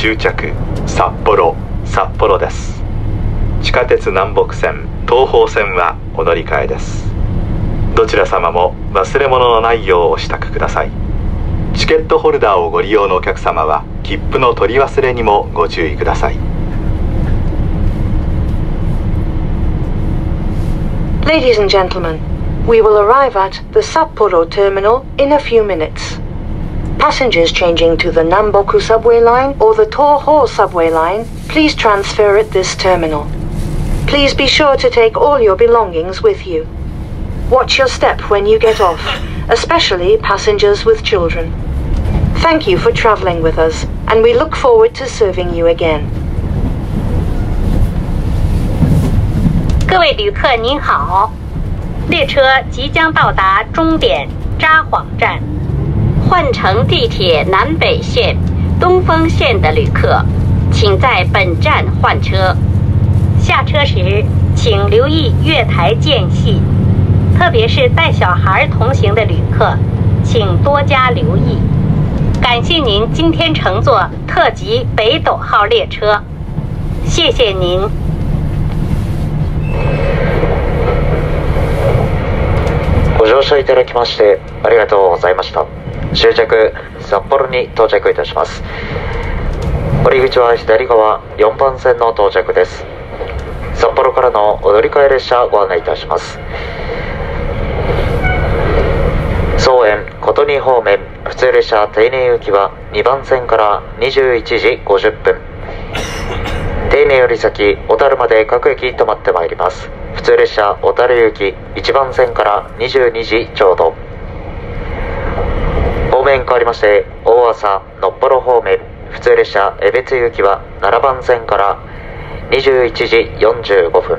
終着。札幌。札幌です。地下鉄南北線東方線はお乗り換えです。どちら様も忘れ物のないようお支度ください。チケットホルダーをご利用のお客様は切符の取り忘れにもご注意ください。Ladies and gentlemen, we will arrive at the Sapporo terminal in a few minutes. Passengers changing to the Namboku subway line or the Toho subway line, please transfer at this terminal. Please be sure to take all your belongings with you. Watch your step when you get off, especially passengers with children. Thank you for traveling with us, and we look forward to serving you again. 各位旅客您好，列车即将到达终点札幌站。 换乘地铁南北线、东风线的旅客，请在本站换车。下车时请留意月台间隙，特别是带小孩同行的旅客，请多加留意。感谢您今天乘坐特急北斗号列车，谢谢您。ご乗車いただきましてありがとうございました 終着札幌に到着いたします。降り口は左側4番線の到着です。札幌からのお乗り換え列車ご案内いたします。総園琴仁方面普通列車定年行きは2番線から21時50分。定年より先小樽まで各駅止まってまいります。普通列車小樽行き1番線から22時ちょうど。面変わりまして大朝のっぽろ方面普通列車江別行きは7番線から21時45分。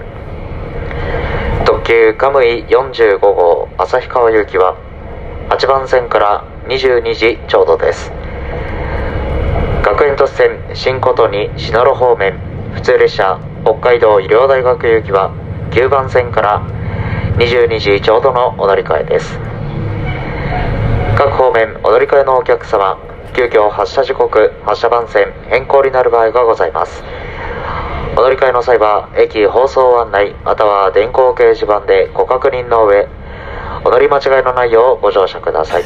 特急カムイ45号旭川行きは8番線から22時ちょうどです。学園都市線新琴に篠路方面普通列車北海道医療大学行きは9番線から22時ちょうどのお乗り換えです。方面お乗り換えのお客様急遽発車時刻発車番線変更になる場合がございます。お乗り換えの際は駅放送案内または電光掲示板でご確認の上お乗り間違いのないようご乗車ください。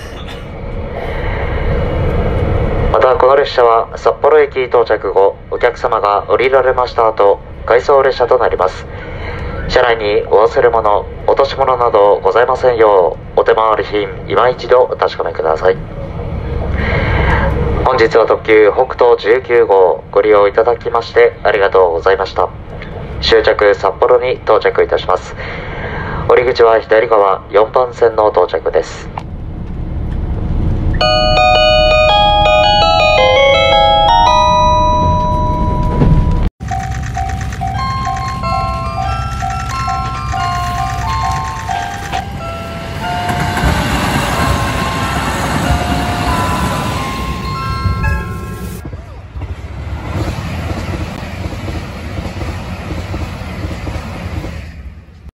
またこの列車は札幌駅到着後お客様が降りられました後回送列車となります。車内にお忘れ物落とし物などございませんようお手回り品今一度お確かめください。本日は特急北東19号ご利用いただきましてありがとうございました。終着札幌に到着いたします。降り口は左側4番線の到着です。